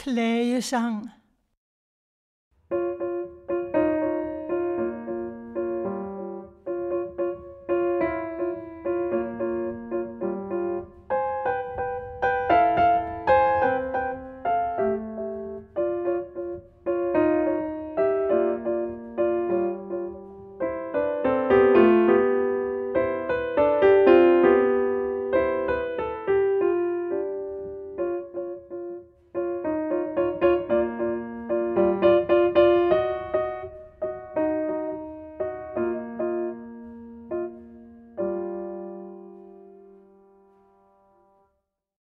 klagesang.